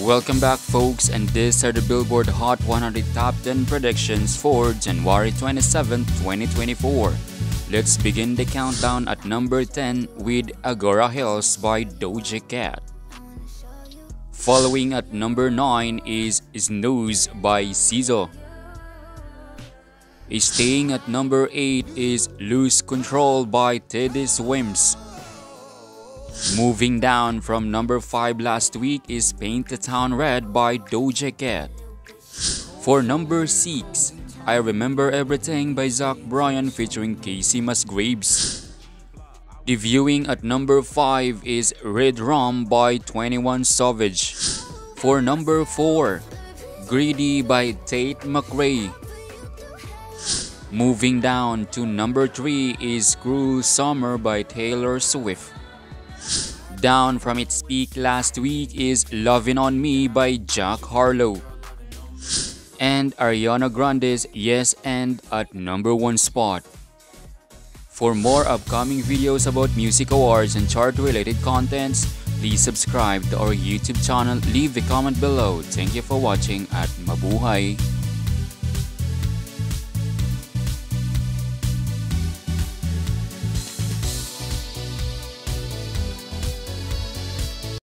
Welcome back folks and these are the Billboard Hot 100 Top 10 predictions for January 27, 2024. Let's begin the countdown at number 10 with Agora Hills by Doja Cat. Following at number 9 is Snooze by SZA. Staying at number 8 is Lose Control by Teddy Swims. Moving down from number 5 last week is Paint the Town Red by Doja Cat. For number 6, I Remember Everything by Zach Bryan featuring Kacey Musgraves. Debuting at number 5 is Redrum by 21 Savage. For number 4, Greedy by Tate McRae. Moving down to number 3 is Cruel Summer by Taylor Swift. Down from its peak last week is Lovin' on Me by Jack Harlow. And Ariana Grande's Yes and at number 1 spot. For more upcoming videos about music awards and chart related contents, please subscribe to our YouTube channel, leave a comment below. Thank you for watching at Mabuhay!